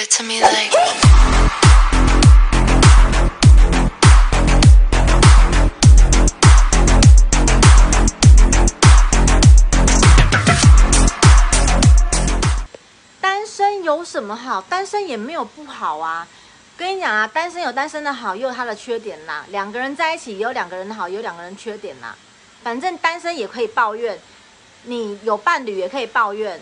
To me like. 单身有什么好？单身也没有不好啊。跟你讲啊，单身有单身的好，也有它的缺点啦。两个人在一起也有两个人的好，也有两个人缺点啦。反正单身也可以抱怨，你有伴侣也可以抱怨，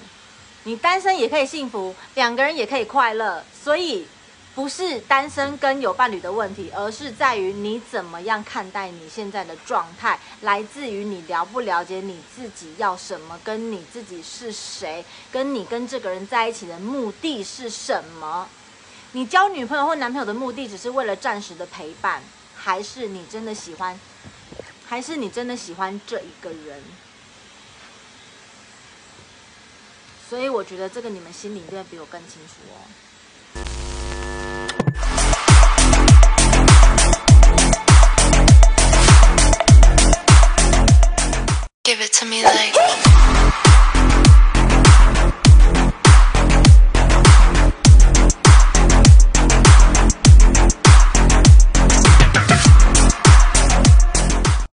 你单身也可以幸福，两个人也可以快乐。所以不是单身跟有伴侣的问题，而是在于你怎么样看待你现在的状态，来自于你了不了解你自己要什么，跟你自己是谁，跟你跟这个人在一起的目的是什么。你交女朋友或男朋友的目的只是为了暂时的陪伴，还是你真的喜欢，还是你真的喜欢这一个人？所以我觉得这个你们心里一定比我更清楚哦。Give it to me like.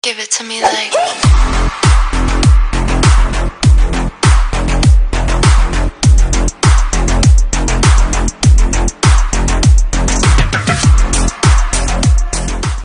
Give it to me like